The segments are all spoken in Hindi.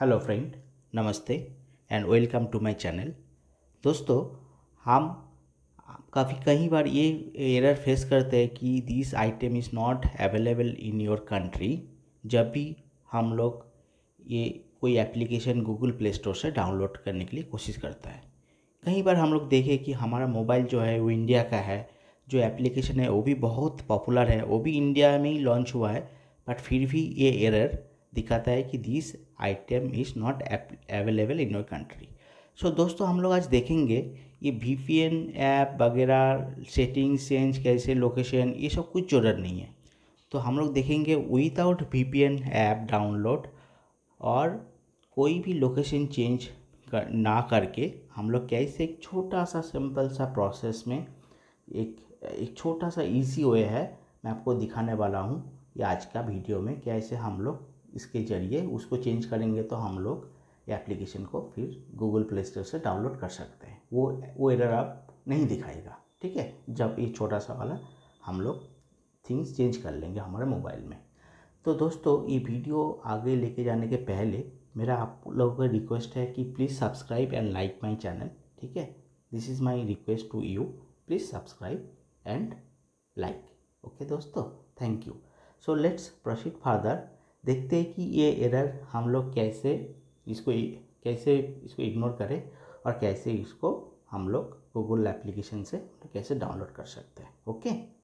हेलो फ्रेंड नमस्ते and welcome to my channel दोस्तों, हम काफ़ी कई बार ये एरर फेस करते हैं कि this item is not available in your country जब भी हम लोग ये कोई एप्लीकेशन गूगल प्ले स्टोर से डाउनलोड करने के लिए कोशिश करता है। कई बार हम लोग देखें कि हमारा मोबाइल जो है, वो इंडिया का है, जो एप्लीकेशन है, वो भी बहुत पॉपुलर है, वो भी इंडिया में ही लॉन्च हुआ है बट फिर भी ये एरर दिखाता है कि this item is not available in your country so दोस्तों, हम लोग आज देखेंगे ये वी पी एन ऐप वगैरह सेटिंग चेंज कैसे लोकेशन ये सब कुछ ज़रूरत नहीं है। तो हम लोग देखेंगे without V P N app download और कोई भी लोकेशन चेंज कर, ना करके हम लोग कैसे एक छोटा सा सिंपल सा प्रोसेस में एक एक छोटा सा इजी वे है, मैं आपको दिखाने वाला हूँ ये आज का वीडियो में कैसे हम लोग इसके ज़रिए उसको चेंज करेंगे तो हम लोग एप्लीकेशन को फिर गूगल प्ले स्टोर से डाउनलोड कर सकते हैं। वो वो एरर आप नहीं दिखाएगा, ठीक है? जब ये छोटा सा वाला हम लोग थिंग्स चेंज कर लेंगे हमारे मोबाइल में। तो दोस्तों, ये वीडियो आगे लेके जाने के पहले मेरा आप लोगों का रिक्वेस्ट है कि please subscribe and like my channel ठीक है? This is my request to you please subscribe and like okay दोस्तों thank you so let's proceed further देखते हैं कि ये एरर हम लोग कैसे इसको कैसे इसको इग्नोर करें और कैसे इसको हम लोग गूगल एप्लीकेशन से कैसे डाउनलोड कर सकते हैं ओके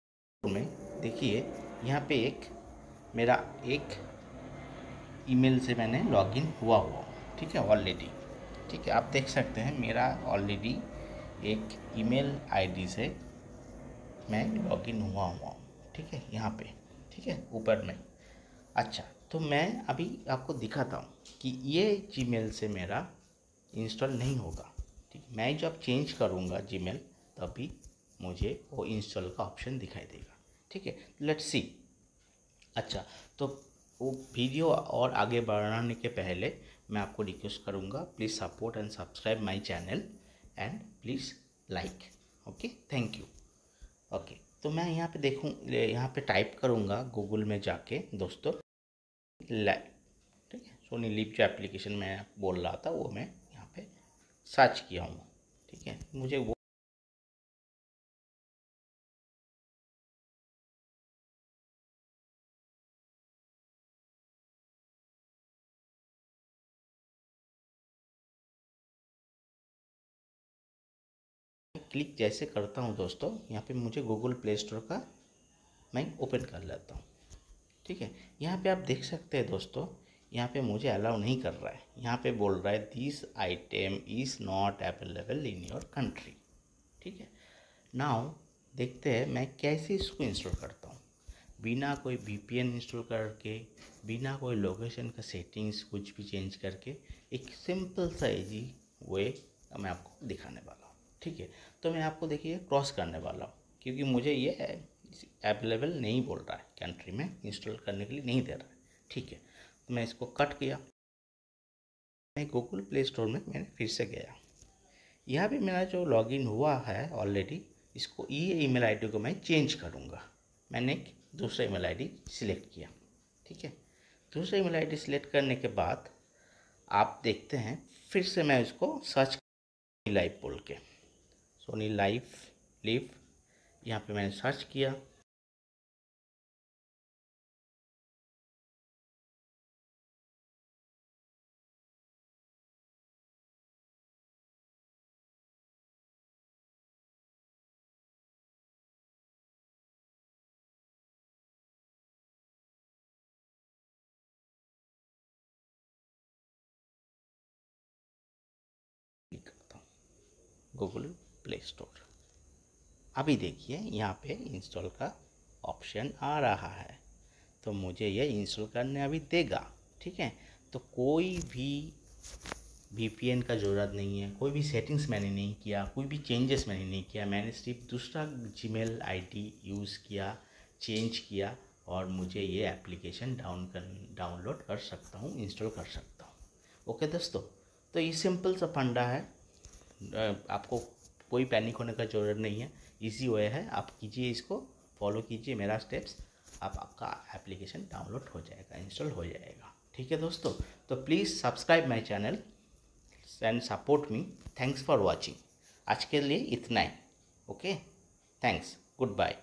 में देखिए, यहाँ पे एक, मेरा एक ईमेल से मैंने लॉगिन हुआ हुआ, ठीक है ऑलरेडी ठीक है? आप देख सकते हैं, मेरा ऑलरेडी एक ईमेल आईडी से मैं लॉगिन हुआ हुआ, ठीक है? यहाँ पे, ठीक है? ऊपर में अच्छा। तो मैं अभी आपको दिखाता हूँ कि ये जीमेल से मेरा इंस्टॉल नहीं होगा, ठीक? मैं जब चेंज करूँगा जीमेल तभी मुझे वो इंस्टॉल का ऑप्शन दिखाई देगा, ठीक है? लेट्स सी अच्छा तो वो वीडियो और आगे बढ़ाने के पहले मैं आपको रिक्वेस्ट करूँगा please support and subscribe my channel and please like okay thank you okay तो मैं यहाँ पे देखूँ, यहाँ पे टाइप करूँगा गूगल में जाके, दोस्तों। लैब ठीक है? सोनी लिप जो एप्लीकेशन मैं बोल रहा था, वो मैं यहाँ पे सर्च किया हूँ, ठीक है? मुझे वो क्लिक जैसे करता हूँ दोस्तों, यहाँ पे मुझे गूगल प्ले स्टोर का मैं ओपन कर लेता हूँ। ठीक है? यहाँ पे आप देख सकते हैं दोस्तों, यहाँ पे मुझे अलाउ नहीं कर रहा है। यहाँ पे बोल रहा है this item is not available in your country ठीक है? नाउ देखते हैं मैं कैसे इसको इंस्टॉल करता हूँ। बिना कोई वीपीएन इंस्टॉल करके, बिना कोई लोकेशन का सेटिंग्स कुछ भी चेंज करके, एक सिंपल सा इजी वे मैं आपको दिखाने वाला हूँ। ठीक है? तो मैं आपको देखिए क्रॉस करने वाला हूँ, क्योंकि मुझे ये अवेलेबल नहीं बोल रहा है कंट्री में इंस्टॉल करने के लिए नहीं दे रहा है। ठीक है तो मैं इसको कट किया। मैं गूगल प्ले स्टोर में मैंने फिर से गया। यहाँ भी मेरा जो लॉगिन हुआ है ऑलरेडी इसको ये ईमेल आईडी को मैं चेंज करूँगा। मैंने दूसरा ईमेल आईडी सिलेक्ट किया। ठीक है, दूसरा ईमेल आईडी सिलेक्ट करने के बाद आप देखते हैं, फिर से मैं इसको सर्च लाइव बोल के। सोनी लाइव लिव यहाँ पे मैंने सर्च किया। गूगल प्ले स्टोर अभी देखिए, यहाँ पे इंस्टॉल का ऑप्शन आ रहा है। तो मुझे ये इंस्टॉल करने अभी देगा, ठीक है? तो कोई भी वी का ज़रूरत नहीं है, कोई भी सेटिंग्स मैंने नहीं किया, कोई भी चेंजेस मैंने नहीं किया, मैंने सिर्फ़ दूसरा जीमेल आईडी यूज़ किया चेंज किया और मुझे ये एप्लीकेशन डाउन कर डाउनलोड कर सकता हूँ इंस्टॉल कर सकता हूँ। ओके दोस्तों तो ये सिंपल सा फंडा है। आपको कोई पैनिक होने का ज़रूरत नहीं है। इजी वे है, आप कीजिए इसको, फॉलो कीजिए मेरा स्टेप्स, आप आपका एप्लीकेशन डाउनलोड हो जाएगा, इंस्टॉल हो जाएगा। ठीक है दोस्तों तो please subscribe my channel and support me thanks for watching आज के लिए इतना ही। Okay thanks goodbye